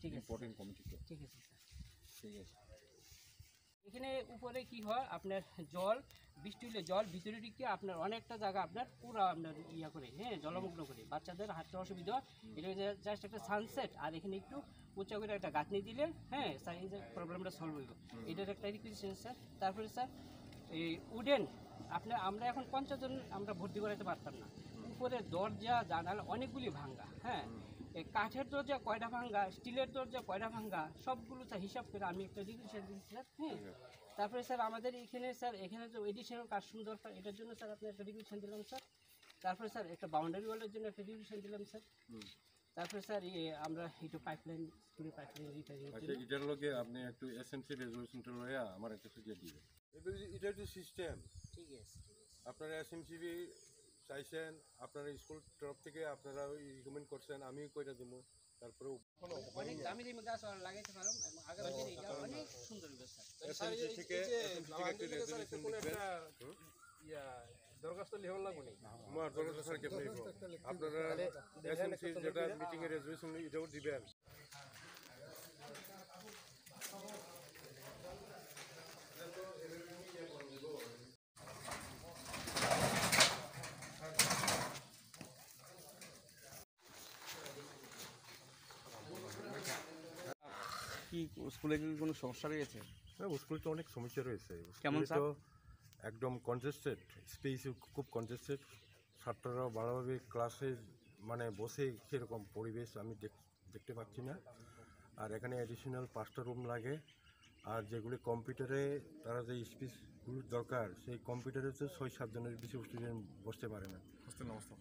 ঠিক আছে ঠিক আছে এখানে উপরে কি হয়? আপনার জল বৃষ্টি হলে জল ভিতরে দিকে আপনার অনেকটা জায়গা আপনার পুরো আপনার ইয়া করে হ্যাঁ জলমগ্ন করে। বাচ্চাদের হাঁটতে অসুবিধা এটা জাস্ট একটা সানসেট আর এখানে একটু উঁচা করে একটা গাঁথনি দিলে হ্যাঁ স্যার প্রবলেমটা সলভ হইব। এটার একটা রিকুয়েশন স্যার তারপরে স্যার এই উডেন আপনার আমরা এখন পঞ্চাশ জন আমরা ভর্তি করাতে পারতাম না। উপরে দরজা জানালা অনেকগুলি ভাঙ্গা হ্যাঁ। এই কাঠের দরজা কয়টা ভাঙ্গা স্টিলের দরজা কয়টা ভাঙ্গা সবগুলো স্যার হিসাব করে আমি একটা রিকুয়েশন দিচ্ছি স্যার হ্যাঁ? তারপরে স্যার আমাদের এখানে স্যার এখানে যে এডিশনাল কাস্টম দরকার এটার জন্য স্যার আপনি একটা রিকুয়েশন দিলাম স্যার। তারপরে স্যার একটা বাউন্ডারি ওয়ালের জন্য একটা রিকুয়েশন দিলাম স্যার। তারপরে স্যার এই আমরা একটু পাইপলাইন স্কুলের পাইপলাইন রিপেয়ারিং আচ্ছা এটার লগে আপনি একটু এসএমসি রেজলিউশনটা লইয়া আমার একটা সুযোগ দিবেন। এটা এটা হচ্ছে সিস্টেম ঠিক আছে ঠিক আছে। আপনারা এসএমসিবি চাইছেন আপনারা স্কুল তরফ থেকে আপনারা রিকমেন্ড করছেন আমিও কইটা দেবো তারপরে অনেক দামি দামি গাছ লাগাইতে পারো এবং আগামী এটা অনেক সুন্দর হবে থেকে এসএমসি থেকে একটা দরখাস্ত লিখন লাগবো আমার দরকার স্যার কেমন আপনারা যেটা মিটিং এর রেজলিউশন এটাও দিবেন কি স্কুলে কি কোনো সমস্যা রয়েছে? হ্যাঁ স্কুলে তো অনেক সমস্যা রয়েছে। কেমন তো একদম কনজেস্টেড স্পেস খুব কনজেস্টেড ছাত্ররা ভালোভাবে ক্লাসে মানে বসে সেরকম পরিবেশ আমি দেখ- দেখতে পাচ্ছি না। আর এখানে অ্যাডিশনাল পাঁচটা রুম লাগে। আর যেগুলি কম্পিউটারে তারা যে স্পেসগুলো দরকার সেই কম্পিউটারে তো ছয় সাতজনের বেশি স্টুডেন্ট বসতে পারে না।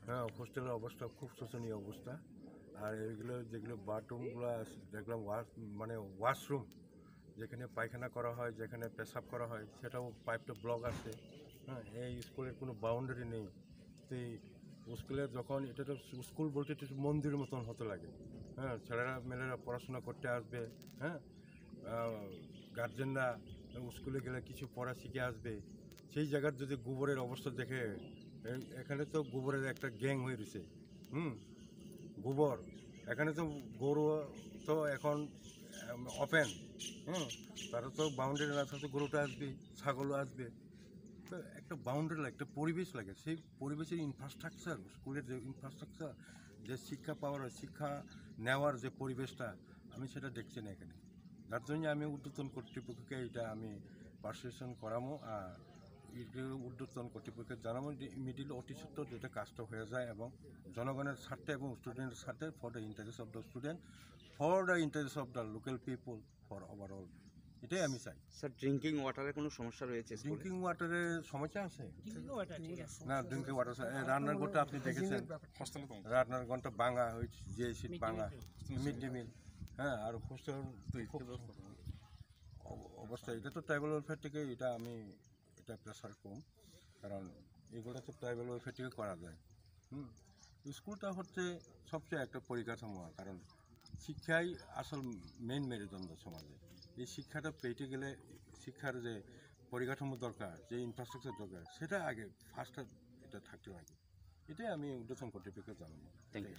হ্যাঁ হোস্টেলের অবস্থা খুব শোচনীয় অবস্থা। আর এগুলো যেগুলো বাথরুমগুলো দেখলাম মানে ওয়াশরুম যেখানে পায়খানা করা হয়, যেখানে পেশাব করা হয়, সেটাও পাইপটা ব্লক আছে। হ্যাঁ এই স্কুলের কোনো বাউন্ডারি নেই। তো স্কুলে যখন, এটা তো স্কুল বলতে একটু মন্দিরের মতন হতে লাগে। হ্যাঁ ছেলেরা মেয়েরা পড়াশোনা করতে আসবে হ্যাঁ। গার্জেনরা স্কুলে গেলে কিছু পড়া শিখে আসবে। সেই জায়গার যদি গোবরের অবস্থা দেখে এখানে তো গোবরের একটা গ্যাং হয়ে রয়েছে। হুম গোবর। এখানে তো গরু তো এখন ওপেন হুম? তারা তো বাউন্ডারি না থাকলে গরুটা আসবে, ছাগলও আসবে। তো একটা বাউন্ডারি লাগে, একটা পরিবেশ লাগে। সেই পরিবেশের ইনফ্রাস্ট্রাকচার স্কুলের যে ইনফ্রাস্ট্রাকচার যে শিক্ষা পাওয়ার, শিক্ষা নেওয়ার যে পরিবেশটা, আমি সেটা দেখছি না এখানে। যার জন্য আমি উদ্যোতন কর্তৃপক্ষকে এটা আমি পারসেশন করামো, আর এটা উদ্যোতন কর্তৃপক্ষকে জানাব যে ইমিডিয়েটলি অতি সত্ত্বর যেটা কাজটা হয়ে যায় এবং জনগণের স্বার্থে এবং স্টুডেন্টের স্বার্থে for the interest of the student for the interest of the local people for overall এটাই আমি চাই। স্যার ড্রিঙ্কিং ওয়াটারের কোনো সমস্যা রয়েছে? ড্রিঙ্কিং ওয়াটারের সমস্যা আছে। না ড্রিঙ্কিং ওয়াটার রান্নার ঘরটা আপনি দেখেছেন। রান্নার ঘরটা ভাঙা হয়েছে যে সিট ভাঙা। Mid day meal. হ্যাঁ আর হোস্টেল অবস্থা এটা তো ট্রাইবাল ওয়েলফেয়ার থেকে এটা আমি এটা প্রেশার কম কারণ এগুলো তো ট্রাইবাল ওয়েলফেয়ার থেকে করা যায়। হুম? স্কুলটা হচ্ছে সবচেয়ে একটা পরিকাঠামো কারণ শিক্ষাই আসল মেন মেরুদণ্ড সমাজে। এই শিক্ষাটা পেতে গেলে শিক্ষার যে পরিকাঠামো দরকার যে ইনফ্রাস্ট্রাকচার দরকার সেটা আগে ফার্স্টটা এটা থাকতে লাগে এটাই আমি উদ্বোধন কর্তৃপক্ষকে জানাব থ্যাংক ইউ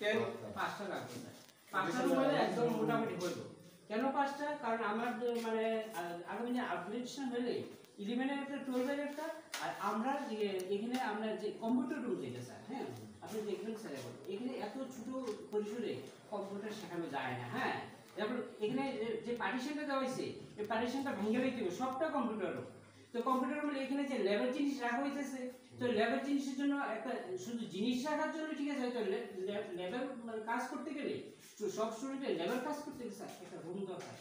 কেন পাঁচটা লাগবে। স্যার পাঁচটা রুম একদম মোটামুটি হইব কেন পাঁচটা? কারণ আমার মানে আগামী যে আপডেশন ইলেভেনের একটা টুয়েলভের একটা, আর আমরা এখানে আমরা যে কম্পিউটার রুম যেটা স্যার হ্যাঁ? আপনি দেখবেন স্যার এখন এখানে এত ছোট পরিসরে কম্পিউটার শেখানো যায় না হ্যাঁ? তারপর এখানে যে- পার্টিশনটা দেওয়া হয়েছে, এই পার্টিশনটা ভেঙে দিতে সবটা কম্পিউটার তো কম্পিউটার রুমে এখানে যে ল্যাবের জিনিস রাখা হয়েছে তো ল্যাবের জিনিসের জন্য একটা শুধু জিনিস রাখার জন্য ঠিক আছে, হয়তো ল্যাবের কাজ করতে গেলে সব স্টুডেন্টের লেভেল কাজ করতে গেছে একটা রুম দরকার।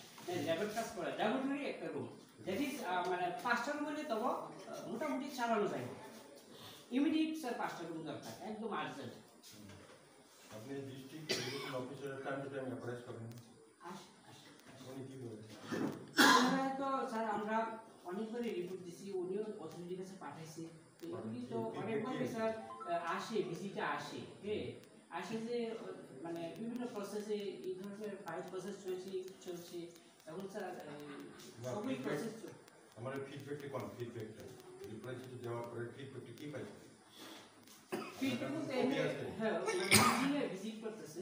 লেভেল কাজ করা ল্যাবরেটরি একটা রুম দ্যাট ইজ মানে পাঁচটা রুম হলে তবে মোটামুটি চালানো যায়। ইমিডিয়েট স্যার পাঁচটা রুম দরকার একদম আর্জেন্ট আপনি ডিস্ট্রিক্ট এডুকেশন অফিসারের টাইম টু টাইম অ্যাপ্লাই করেন উনি তো স্যার আমরা অনেকবারই রিপোর্ট দিছি উনিও অথরিটির কাছে পাঠাইছি। তো উনি তো অনেকবারই স্যার আসে ভিজিটে আসে হ্যাঁ? আসে যে মানে বিভিন্ন প্রসেসে এই ধরনের ফাইল প্রসেস চলছে চলছে। এখন স্যার সবই প্রসেস আমার ফিডব্যাকটি কোন ফিডব্যাকটা এই পরিচিত দেওয়ার পরে ফিডব্যাকটি কি পাইছে হ্যাঁ ভিজিট করতেছে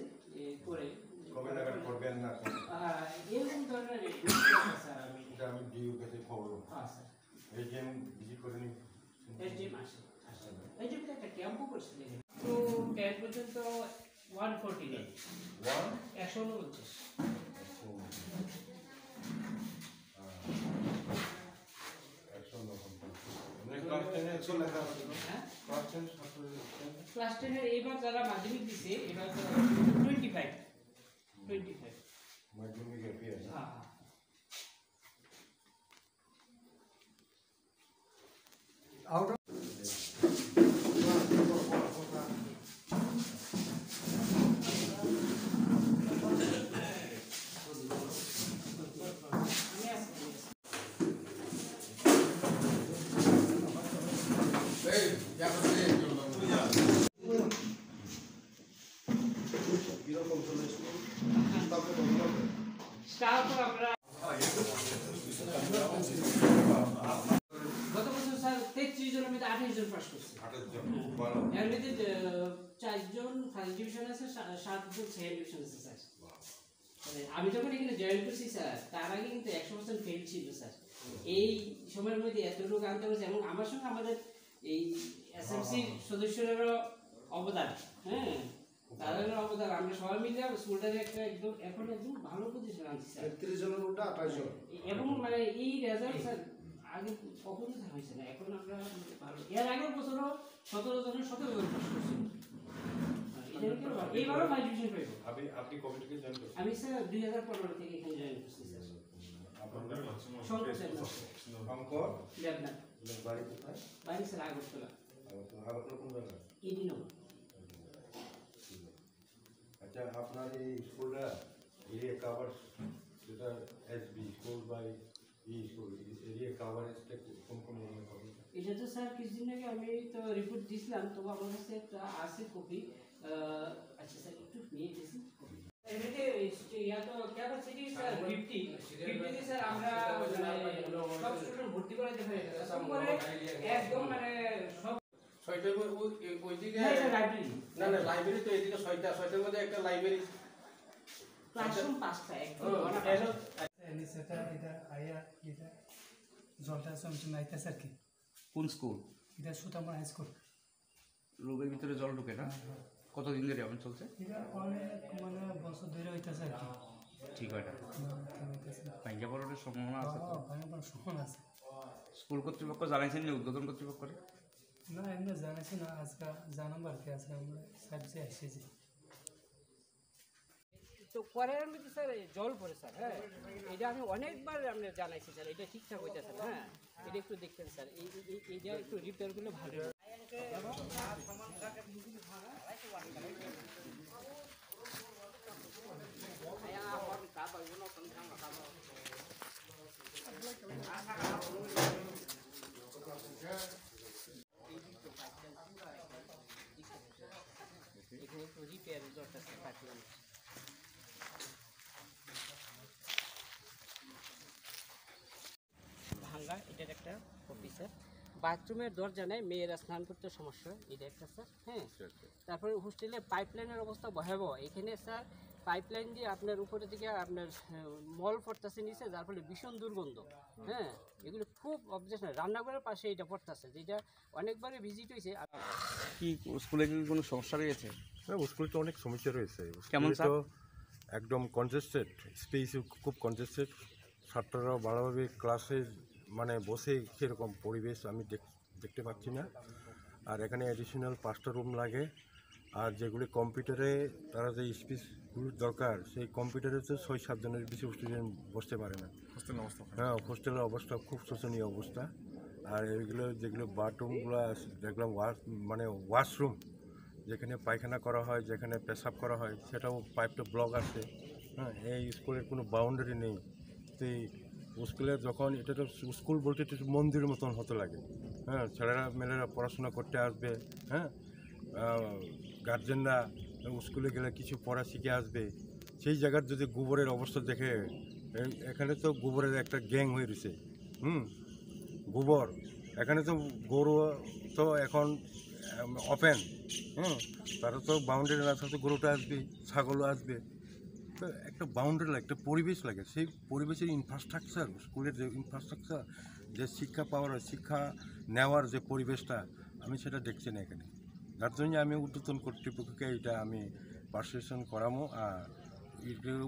করে। কবে করবেন না হ্যাঁ ধরনের আমি। এটা আমি খবর। হ্যাঁ স্যার এই যে ভিজিট করেনি এই যে মাসে এই যে একটা ক্যাম্পও টেন পর্যন্ত ওয়ান ফোরটি ওয়ান একশো উনপঞ্চাশ। ক্লাস টেনে একশো লেখা আছে হ্যাঁ? টেনের এইবার যারা মাধ্যমিক দিছে এবার টোয়েন্টি ফাইভ টোয়েন্টি ফাইভ মাধ্যমিক হ্যাঁ হ্যাঁ। আমি আসছি তারপর আমরা গত বছর স্যার তেত্রিশ জনের মধ্যে আঠাশ জন পাস করছে। জন এর মধ্যে চারজন ফার্স্ট ডিভিশন আছে সাতজন সেকেন্ড ডিভিশন আছে স্যার। মানে আমি যখন এখানে জয়েন করছি স্যার তার আগে কিন্তু একশো পার্সেন্ট ফেল ছিল স্যার। এই সময়ের মধ্যে এত লোক আনতে পারছে এবং আমার সঙ্গে আমাদের এই এসএমসির সদস্যদেরও অবদান হ্যাঁ। তাদেরও অবদান আমরা সবাই মিলে স্কুলটাকে একটা একদম এখন একদম ভালো পজিশন আনছি স্যার তেত্রিশ জনের উল্টা আঠাশ জন। এবং মানে এই রেজাল্ট স্যার আগে কখনো হয়েছে না এখন আমরা ভালো এর আগের বছরও সতেরো জনের সতেরো জন পাস করছিল এটা কি ভালো? এইবারও ফাইভ ডিভিশন পাইব আপনি আপনি কবে থেকে জয়েন করছেন? আমি স্যার দুই হাজার পনেরো থেকে এখানে জয়েন করছি স্যার। আপনার শঙ্কর স্যার শঙ্কর? দেবনাথ। বাড়ি কোথায়? বাড়ি স্যার আগরতলা। আগরতলা কোন জায়গা নম্বর আচ্ছা আপনার এই স্কুলটা এরিয়া কাভার সেটা SB school by E school area কাভারেজটা কোন কোন এরিয়া কভার এটা তো স্যার কিছুদিন আগে আমি তো রিপোর্ট দিয়েছিলাম তো আমার কাছে একটা আছে কপি আচ্ছা স্যার একটু নিয়ে গেছি এমনিতে ইয়া তো ক্যাপাসিটি স্যার ফিফটি ফিফটিতে স্যার আমরা মানে সব স্টুডেন্ট ভর্তি করে দেবে তারপরে একদম মানে সব ছয়টা ওই- ওই- ওইদিকে হ্যাঁ, এটা লাইব্রেরি না না লাইব্রেরি তো এদিকে ছয়টা ছয়টার মধ্যে একটা লাইব্রেরি ক্লাসরুম পাঁচটা সেটা এটা আয়া এটা জলটা সমসম আইতেছে আর কি। কোন স্কুল এটা সুতামা হাই স্কুল রোগের ভিতরে জল ঢুকে না? কতদিন ধরে এমন চলছে? এটা অনেক মানে বছর ধরে হইতেছে আর কি। ঠিক হয় না। ভাঙ্গা পড়ার সম্ভাবনা আছে তো? ভয়ঙ্কর আছে। স্কুল কর্তৃপক্ষ জানাইছেন না উদ্বোধন কর্তৃপক্ষ না, এমনি জানাইছি না, আজকে জানাম আর কি, আজকে আমরা সাবজে এসেছি। তো করার মধ্যে স্যার জল পড়ে স্যার হ্যাঁ? এটা আমি অনেকবার আপনার জানাইছি স্যার এটা ঠিকঠাক হইতেছে স্যার হ্যাঁ? এটা একটু দেখতেন স্যার এই- এইটা একটু রিপেয়ার করলে ভালো হয়। এখানে একটু রিপেয়ার দরকার স্যার কাটলাম বাথরুমের দরজা নেই মেয়েরা স্নান করতে সমস্যা হয় এটা একটা স্যার হ্যাঁ। তারপরে হোস্টেলে পাইপলাইনের অবস্থা ভয়াবহ। এখানে স্যার পাইপলাইন দিয়ে আপনার উপরে থেকে আপনার মল পড়তেছে নিচে যার ফলে ভীষণ দুর্গন্ধ হ্যাঁ। এগুলো খুব অবজেকশন রান্নাঘরের পাশে এটা পড়তেছে যেটা অনেকবারই ভিজিট হয়েছে। কি স্কুলে কি কোনো সমস্যা রয়েছে? হ্যাঁ স্কুলে তো অনেক সমস্যা রয়েছে। কেমন তো একদম কনজেস্টেড স্পেস খুব কনজেস্টেড ছাত্ররা ভালোভাবে ক্লাসে মানে বসে সেরকম পরিবেশ আমি দেখতে পাচ্ছি না। আর এখানে অ্যাডিশনাল পাঁচটা রুম লাগে। আর যেগুলি কম্পিউটারে তারা যে স্পেসগুলোর দরকার সেই কম্পিউটারে তো ছয় সাতজনের বেশি স্টুডেন্ট বসতে পারে না। হ্যাঁ হোস্টেলের অবস্থা খুব শোচনীয় অবস্থা। আর এইগুলো যেগুলো বাথরুমগুলো দেখলাম ওয়াশ মানে ওয়াশরুম যেখানে পায়খানা করা হয় যেখানে পেশাব করা হয় সেটাও পাইপটা ব্লক আছে। হ্যাঁ এই স্কুলের কোনো বাউন্ডারি নেই। তো স্কুলে যখন এটা তো স্কুল বলতে একটু মন্দিরের মতন হতে লাগে। হ্যাঁ ছেলেরা মেয়েরা পড়াশোনা করতে আসবে হ্যাঁ? গার্জেনরা স্কুলে গেলে কিছু পড়া শিখে আসবে। সেই জায়গার যদি গোবরের অবস্থা দেখে এখানে তো গোবরের একটা গ্যাং হয়ে রয়েছে, হুম? গোবর। এখানে তো গরু তো এখন ওপেন হুম? তারা তো বাউন্ডারি না থাকলে গরুটা আসবে, ছাগলও আসবে। একটা বাউন্ডারি লাগে একটা পরিবেশ লাগে। সেই পরিবেশের ইনফ্রাস্ট্রাকচার স্কুলের যে ইনফ্রাস্ট্রাকচার যে শিক্ষা পাওয়ার, শিক্ষা নেওয়ার যে পরিবেশটা, আমি সেটা দেখছি না এখানে। যার জন্য আমি ঊর্ধ্বতন কর্তৃপক্ষকে এটা আমি পারসেশন করামো, আর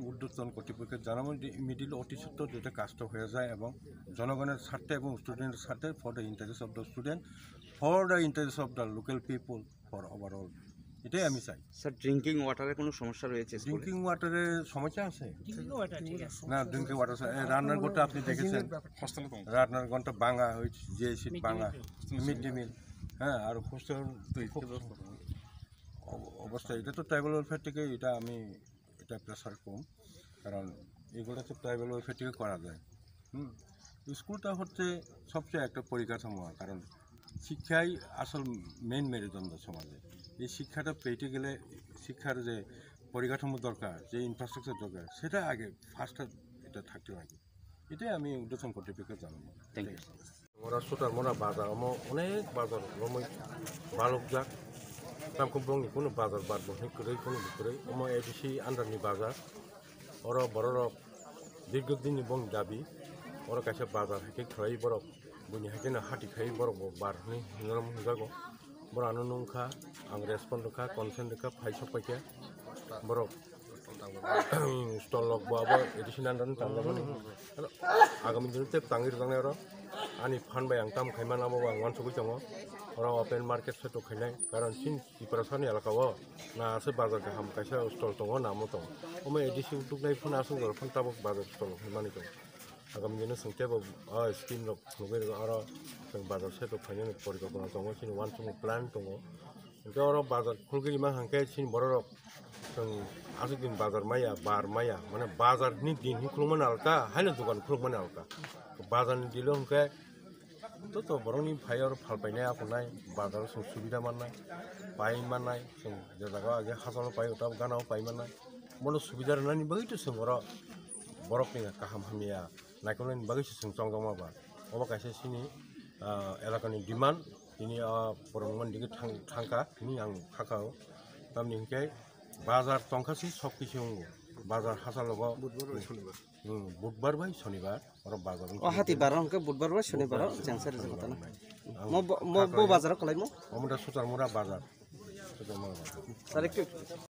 ঊর্ধ্বতন কর্তৃপক্ষকে জানাব যে ইমিডিয়েটলি অতি সত্ত্বর যেটা কাজটা হয়ে যায় এবং জনগণের স্বার্থে এবং স্টুডেন্টের স্বার্থে for the interest of the student for the interest of the local people for overall এটাই আমি চাই। স্যার ড্রিঙ্কিং ওয়াটারের কোনো সমস্যা রয়েছে ড্রিঙ্কিং ওয়াটারের সমস্যা আছে। আছে। না ড্রিঙ্কিং ওয়াটার রান্নার ঘরটা আপনি দেখেছেন। রান্নার ঘরটা ভাঙা হয়েছে যে সিট ভাঙা। মিড ডে মিল হ্যাঁ আর হোস্টেল অবস্থা এটা তো ট্রাইবাল ওয়েলফেয়ার থেকে এটা আমি এটা প্রেশার কম। কারণ এগুলো তো ট্রাইবাল ওয়েলফেয়ার থেকে করা যায়। হুম স্কুলটা হচ্ছে সবচেয়ে একটা পরিকাঠামো কারণ শিক্ষাই আসল মেন মেরুদণ্ড সমাজে। এই শিক্ষাটা পেতে গেলে শিক্ষার যে পরিকাঠামো দরকার যে ইনফ্রাস্ট্রাকচার দরকার সেটা আগে ফার্স্টে এটা থাকতে হবে। এটাই আমি উদ্বোধন কর্তৃপক্ষকে জানাব। থ্যাংক ইউ সুতার মোরা বাজার আমার অনেক বাজার রমই বালক যাক রামকুম্বংনি কোনো বাজার বাদ বহনি করে কোনো করে আমার এডিসি আন্ডারনি বাজার ওর বড় দীর্ঘদিন বং দাবি ওর কাছে বাজার হেঁটে খেলাই বরফ বুঝি হেঁটে না হাঁটি খাই বরফ বারহনি হিনরম বৰ আনন্দ মুখা আং ৰেচপণ্ড ৰখা কনচেণ্ট ৰখা ফাইছ পাইকীয়া বৰ ষ্টল লগ বহাব এডিচিনাল আগামী দিনতে টাঙিৰ টাঙে আৰু আনি ফানবাই আং তাম খাইমা নাম আং মান চকুত দঙ আৰু অপেন মাৰ্কেট চাই টকাইনাই কাৰণ চিন চিপাৰাচানী এলেকাও না আছে বাজাৰ গাহাম কাইছে ষ্টল দঙ নামো দম মই এডিচিন টুকনাই ফোন আছো ঘৰ ফোন তাব বাজাৰ ষ্টল সিমানেই দিওঁ 아까 민이는 성격을 아 스킨으로 그거를 알아 좀 받아 새도 반영을 버리고 그런 동안 신이 완전 플랜 동안 그 어로 받아 굴기만 한게 신이 뭐라로 좀 아주 긴 바다를 마야 바르 마야 뭐냐 바다를 니딘 흉크로만 알까 하는 동안 흉크로만 알까 그 바다를 니딜로 한게 또또 뭐라니 파이어로 팔바이네 하고 나이 바다를 좀 수비자만 나이 파이만 나이 좀 여자가 이제 하산을 파이고 다 가나오 파이만 나이 뭐로 수비자를 나니 뭐 이때 좀 뭐라 뭐라 그냥 까함함이야 নাইকলৈ বাকী চংগমা বা অলপ কাইছে চিনি এলেকানি ডিমান তিনি পৰমান ডিগ্ৰী থাংকা নি আং থাকাও তাৰমানে বাজাৰ টংকাছি চব কিছু অংগ বাজাৰ হাচা লগ বুধবাৰ বাই শনিবাৰ বাজাৰ অহাতি বাৰ বুধবাৰ বাই শনিবাৰ বাজাৰ কলাই মই। অমুতা সুতাৰমুৰা বাজাৰ। সুতাৰমুৰা বাজাৰ।